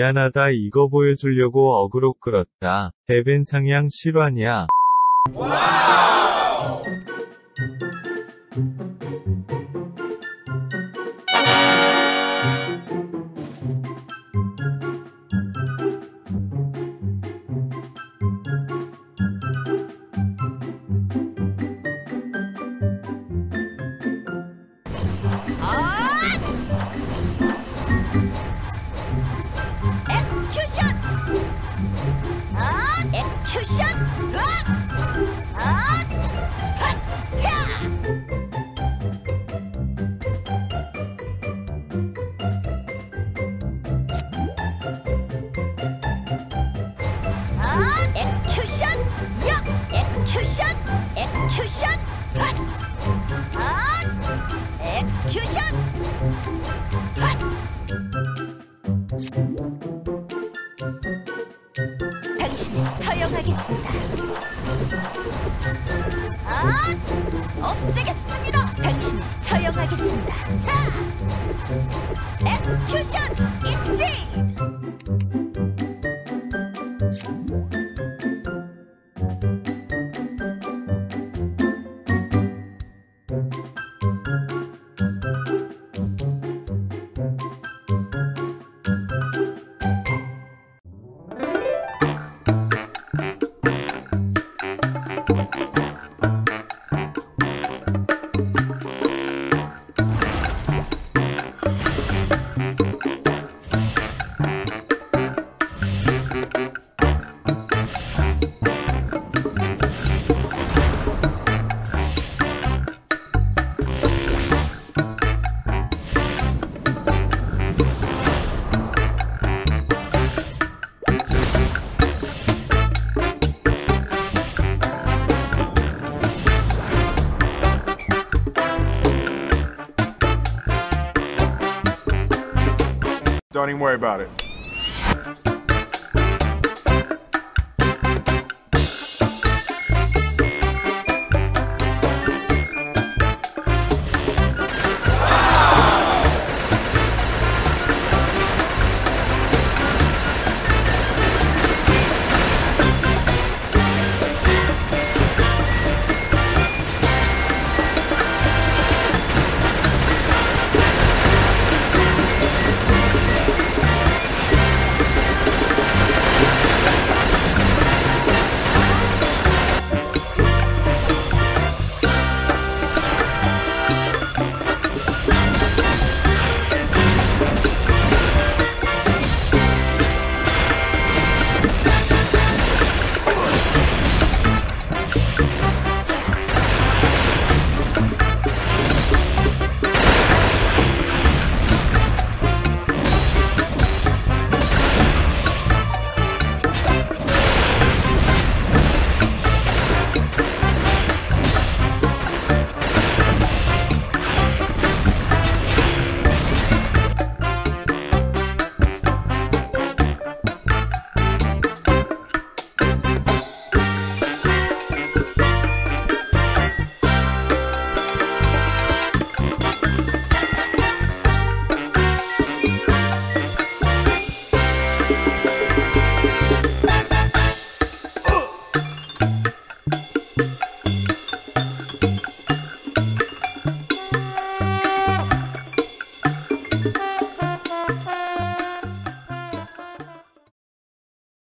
미안하다 이거 보여주려고 어그로 끌었다. 대벤 상향 실화냐? 엑스 엑스 처형하겠습니다. 아, 없애겠습니다. 당신을 처형하겠습니다. 자, 엑스큐션 Don't even worry about it.